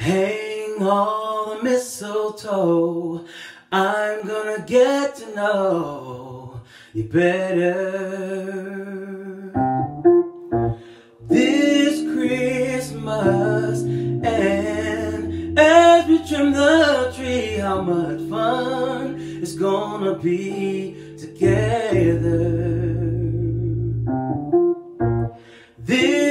Hang all the mistletoe. I'm gonna get to know you better. This Christmas, and as we trim the tree, how much fun it's gonna be together. This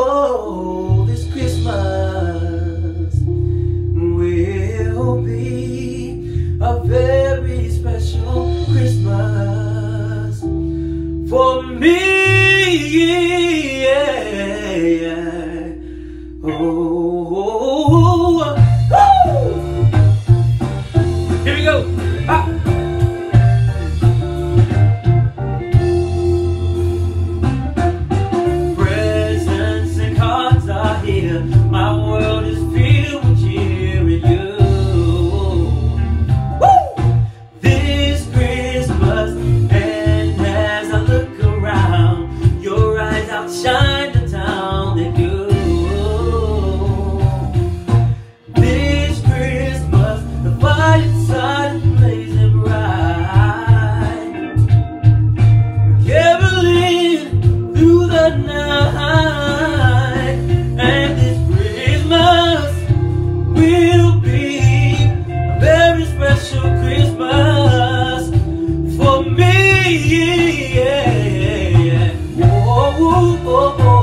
Oh, this Christmas will be a very special Christmas for me. Yeah. Oh. oh, oh, oh.